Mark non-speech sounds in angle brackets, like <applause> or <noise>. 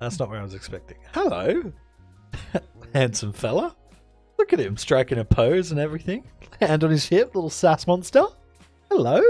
That's not what I was expecting. Hello, <laughs> handsome fella. Look at him striking a pose and everything. Hand on his hip, little sass monster. Hello.